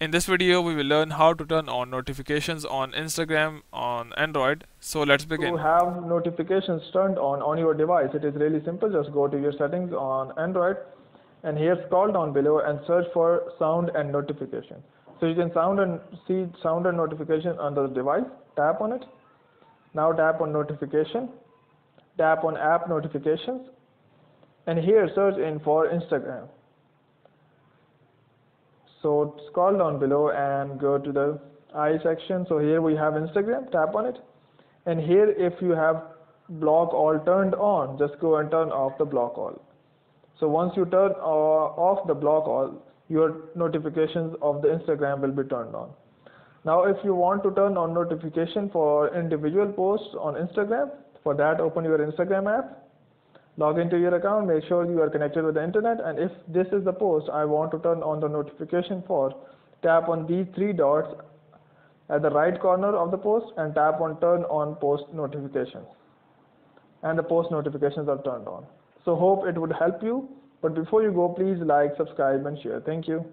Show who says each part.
Speaker 1: In this video, we will learn how to turn on notifications on Instagram on Android. So let's begin.
Speaker 2: To have notifications turned on on your device, it is really simple. Just go to your settings on Android and here scroll down below and search for sound and notification. So you can sound and see sound and notification under the device. Tap on it. Now tap on notification. Tap on app notifications. And here search in for Instagram. So scroll down below and go to the I section. So here we have Instagram, tap on it. And here if you have block all turned on, just go and turn off the block all. So once you turn uh, off the block all, your notifications of the Instagram will be turned on. Now if you want to turn on notification for individual posts on Instagram, for that open your Instagram app log into your account, make sure you are connected with the internet and if this is the post I want to turn on the notification for, tap on these three dots at the right corner of the post and tap on turn on post notifications and the post notifications are turned on. So hope it would help you but before you go please like, subscribe and share. Thank you.